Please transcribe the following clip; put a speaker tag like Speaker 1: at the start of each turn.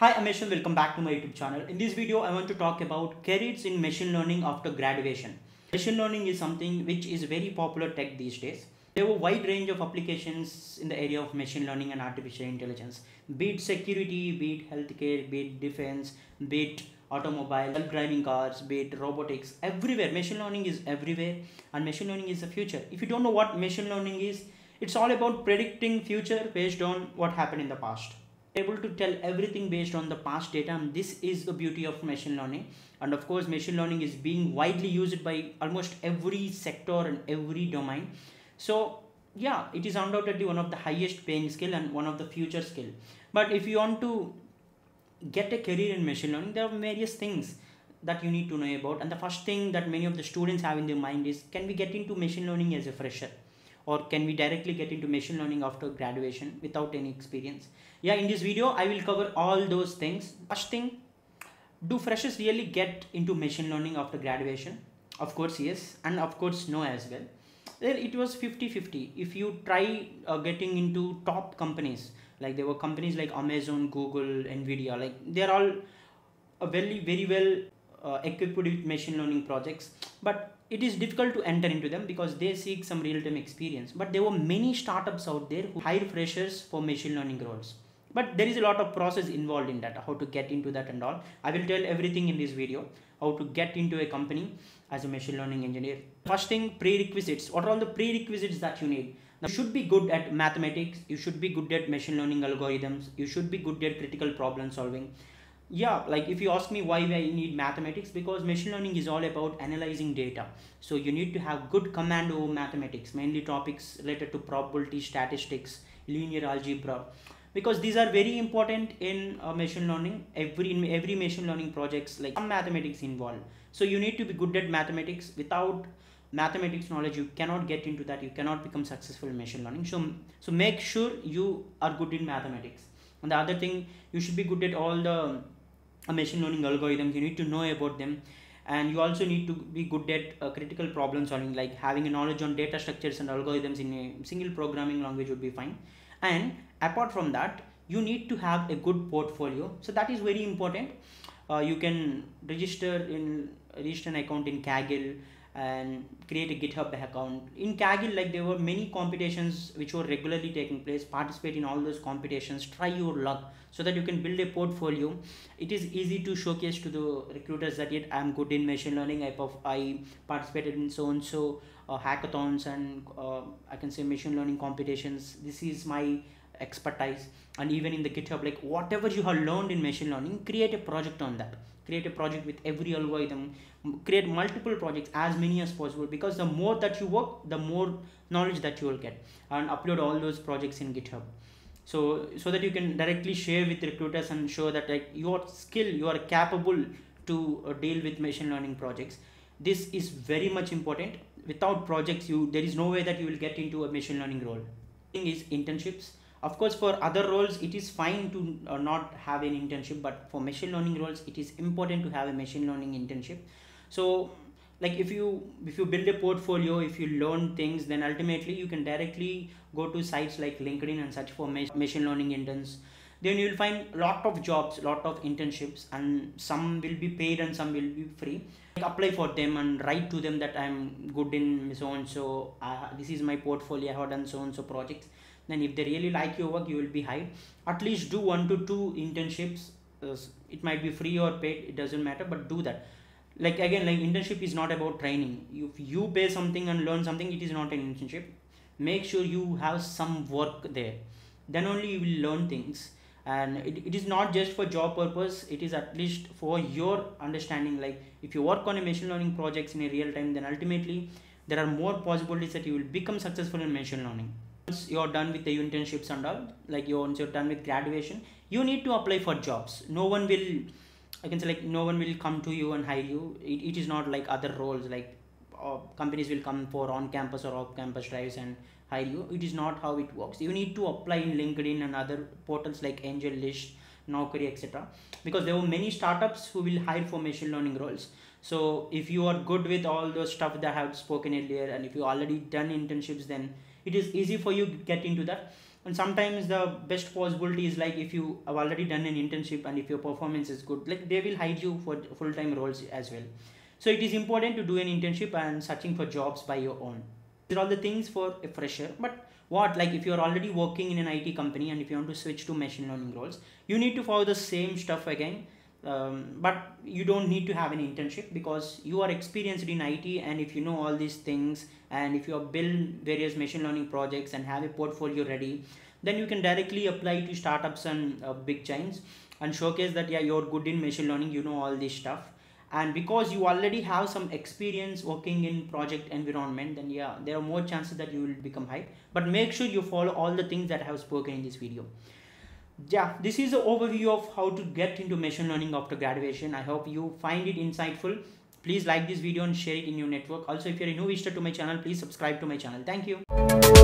Speaker 1: Hi, I'm. Welcome back to my YouTube channel. In this video, I want to talk about careers in machine learning after graduation. Machine learning is something which is very popular tech these days. There are a wide range of applications in the area of machine learning and artificial intelligence. Be it security, be it healthcare, be it defense, be it automobile, self-driving cars, be it robotics, everywhere. Machine learning is everywhere and machine learning is the future. If you don't know what machine learning is, it's all about predicting future based on what happened in the past able to tell everything based on the past data and this is the beauty of machine learning. And of course machine learning is being widely used by almost every sector and every domain. So yeah it is undoubtedly one of the highest paying skill and one of the future skill. But if you want to get a career in machine learning there are various things that you need to know about. And the first thing that many of the students have in their mind is can we get into machine learning as a fresher or can we directly get into machine learning after graduation without any experience? Yeah in this video i will cover all those things. First thing do freshers really get into machine learning after graduation? Of course yes and of course no as well. Then it was 50 50 if you try uh, getting into top companies like there were companies like amazon google nvidia like they're all very very well uh, equipped with machine learning projects. But it is difficult to enter into them because they seek some real-time experience. But there were many startups out there who hire freshers for machine learning roles. But there is a lot of process involved in that how to get into that and all. I will tell everything in this video how to get into a company as a machine learning engineer. First thing prerequisites. What are all the prerequisites that you need? Now, you should be good at mathematics. You should be good at machine learning algorithms. You should be good at critical problem solving yeah like if you ask me why i need mathematics because machine learning is all about analyzing data. So you need to have good command over mathematics mainly topics related to probability statistics linear algebra. Because these are very important in uh, machine learning. Every in every machine learning projects like some mathematics involved. So you need to be good at mathematics. Without mathematics knowledge you cannot get into that. You cannot become successful in machine learning. So so make sure you are good in mathematics. And the other thing you should be good at all the machine learning algorithms you need to know about them. And you also need to be good at uh, critical problem solving like having a knowledge on data structures and algorithms in a single programming language would be fine. And apart from that you need to have a good portfolio. So that is very important. Uh, you can register in register an account in kaggle and create a github account. In kaggle like there were many competitions which were regularly taking place. Participate in all those competitions. Try your luck so that you can build a portfolio. It is easy to showcase to the recruiters that yet i'm good in machine learning. I, I participated in so and so uh, hackathons and uh, i can say machine learning competitions. This is my expertise. And even in the github like whatever you have learned in machine learning create a project on that. Create a project with every algorithm. Create multiple projects as many as possible because the more that you work the more knowledge that you will get. And upload all those projects in github. So so that you can directly share with recruiters and show that like your skill you are capable to uh, deal with machine learning projects this is very much important. Without projects you there is no way that you will get into a machine learning role. Thing is internships. Of course for other roles it is fine to uh, not have an internship but for machine learning roles it is important to have a machine learning internship. So like if you if you build a portfolio if you learn things then ultimately you can directly go to sites like linkedin and search for machine learning interns then you will find a lot of jobs lot of internships and some will be paid and some will be free. Like apply for them and write to them that i'm good in so and so uh, this is my portfolio i have done so and so projects. Then if they really like your work you will be hired. At least do one to two internships. Uh, it might be free or paid it doesn't matter but do that. Like again like internship is not about training. If you pay something and learn something it is not an internship. Make sure you have some work there. Then only you will learn things and it, it is not just for job purpose it is at least for your understanding. Like if you work on a machine learning projects in a real time then ultimately there are more possibilities that you will become successful in machine learning. Once you're done with the internships and all like you once you're done with graduation you need to apply for jobs. No one will i can say like no one will come to you and hire you. It, it is not like other roles like uh, companies will come for on campus or off campus drives and hire you. It is not how it works. You need to apply in linkedin and other portals like angel list naukri etc because there were many startups who will hire for machine learning roles. So if you are good with all those stuff that i have spoken earlier and if you already done internships then it is easy for you get into that. And sometimes the best possibility is like if you have already done an internship and if your performance is good like they will hire you for full-time roles as well. So it is important to do an internship and searching for jobs by your own these are all the things for a fresher but what like if you're already working in an it company and if you want to switch to machine learning roles you need to follow the same stuff again um, but you don't need to have an internship because you are experienced in IT and if you know all these things and if you have built various machine learning projects and have a portfolio ready then you can directly apply to startups and uh, big chains and showcase that yeah you're good in machine learning you know all this stuff and because you already have some experience working in project environment then yeah there are more chances that you will become high but make sure you follow all the things that i have spoken in this video. Yeah this is an overview of how to get into machine learning after graduation. I hope you find it insightful. Please like this video and share it in your network. Also if you're a new visitor to my channel please subscribe to my channel. Thank you